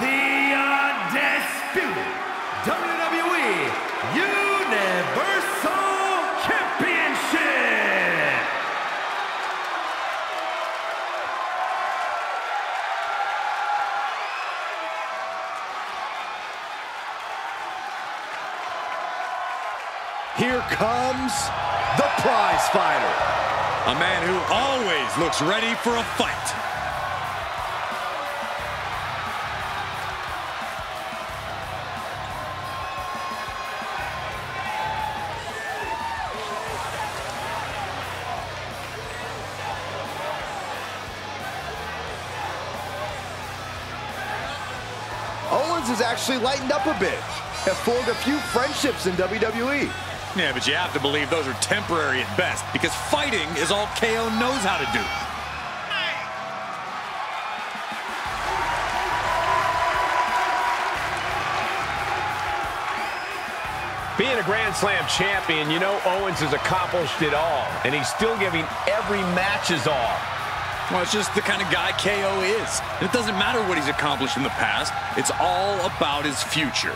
the undisputed WWE Universal Championship. Here comes the prize fighter. A man who always looks ready for a fight. Owens has actually lightened up a bit. Has formed a few friendships in WWE. Yeah, but you have to believe those are temporary at best because fighting is all KO knows how to do. Being a Grand Slam champion, you know Owens has accomplished it all, and he's still giving every match his all. Well, it's just the kind of guy KO is. It doesn't matter what he's accomplished in the past. It's all about his future.